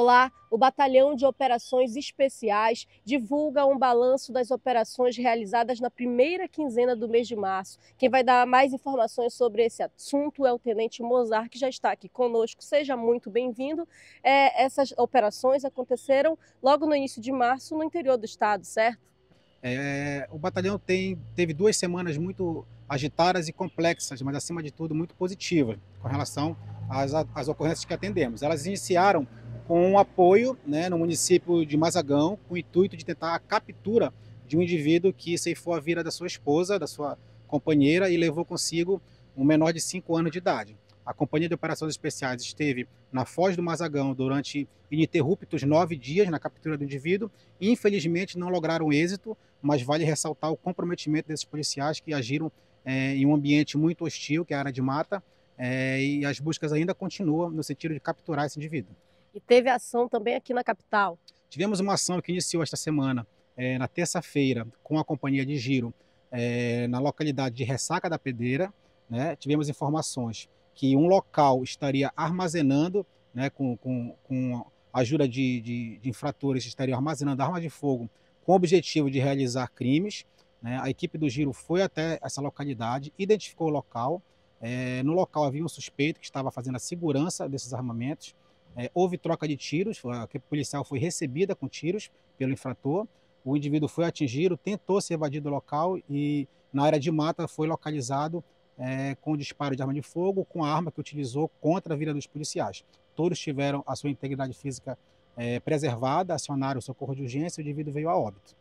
Olá, o Batalhão de Operações Especiais divulga um balanço das operações realizadas na primeira quinzena do mês de março. Quem vai dar mais informações sobre esse assunto é o Tenente Mozart, que já está aqui conosco. Seja muito bem-vindo. É, essas operações aconteceram logo no início de março no interior do estado, certo? É, o batalhão tem, teve duas semanas muito agitadas e complexas, mas acima de tudo muito positivas com relação às, às ocorrências que atendemos. Elas iniciaram com um apoio né, no município de Mazagão, com o intuito de tentar a captura de um indivíduo que ceifou a vida da sua esposa, da sua companheira, e levou consigo um menor de 5 anos de idade. A Companhia de Operações Especiais esteve na Foz do Mazagão durante ininterruptos nove dias na captura do indivíduo. Infelizmente não lograram êxito, mas vale ressaltar o comprometimento desses policiais que agiram é, em um ambiente muito hostil, que é a área de mata, é, e as buscas ainda continuam no sentido de capturar esse indivíduo. E teve ação também aqui na capital. Tivemos uma ação que iniciou esta semana, é, na terça-feira, com a companhia de giro, é, na localidade de Ressaca da Pedreira. Né? Tivemos informações que um local estaria armazenando, né, com, com, com a ajuda de, de, de infratores, estaria armazenando armas de fogo com o objetivo de realizar crimes. Né? A equipe do giro foi até essa localidade, identificou o local. É, no local havia um suspeito que estava fazendo a segurança desses armamentos. É, houve troca de tiros, a policial foi recebida com tiros pelo infrator. O indivíduo foi atingido, tentou se evadir do local e na área de mata foi localizado é, com disparo de arma de fogo, com a arma que utilizou contra a vida dos policiais. Todos tiveram a sua integridade física é, preservada, acionaram o socorro de urgência e o indivíduo veio a óbito.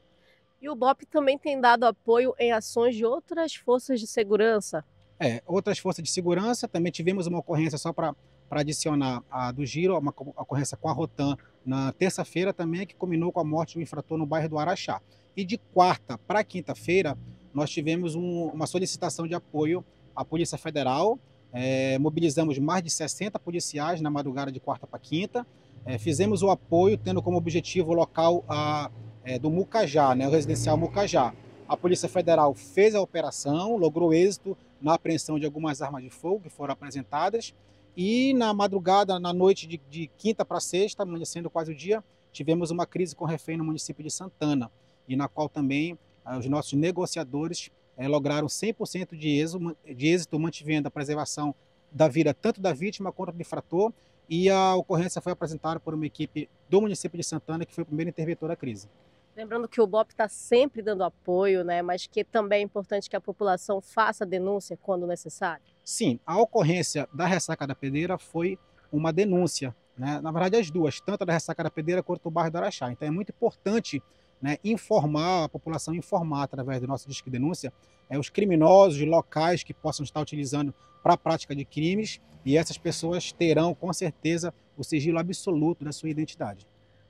E o BOP também tem dado apoio em ações de outras forças de segurança? É, outras forças de segurança, também tivemos uma ocorrência só para para adicionar a do Giro, uma ocorrência com a Rotan na terça-feira também, que combinou com a morte do infrator no bairro do Araxá. E de quarta para quinta-feira, nós tivemos um, uma solicitação de apoio à Polícia Federal, é, mobilizamos mais de 60 policiais na madrugada de quarta para quinta, é, fizemos o apoio tendo como objetivo o local a, é, do Mucajá, né, o residencial Mucajá. A Polícia Federal fez a operação, logrou êxito na apreensão de algumas armas de fogo que foram apresentadas e na madrugada, na noite de, de quinta para sexta, amanhecendo quase o dia, tivemos uma crise com refém no município de Santana, e na qual também ah, os nossos negociadores eh, lograram 100% de êxito, de êxito, mantivendo a preservação da vida tanto da vítima quanto do infrator, e a ocorrência foi apresentada por uma equipe do município de Santana, que foi o primeiro interventor da crise. Lembrando que o BOP está sempre dando apoio, né? mas que também é importante que a população faça denúncia quando necessário. Sim, a ocorrência da ressaca da pedreira foi uma denúncia. Né? Na verdade, as duas, tanto a da ressaca da pedreira quanto o bairro do Araxá. Então é muito importante né, informar, a população informar através do nosso Disque Denúncia é, os criminosos locais que possam estar utilizando para a prática de crimes e essas pessoas terão com certeza o sigilo absoluto da sua identidade.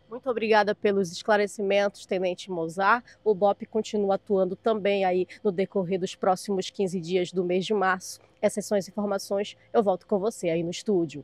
Muito obrigada pelos esclarecimentos, Tenente Mozart. O BOP continua atuando também aí no decorrer dos próximos 15 dias do mês de março. Essas são as informações. Eu volto com você aí no estúdio.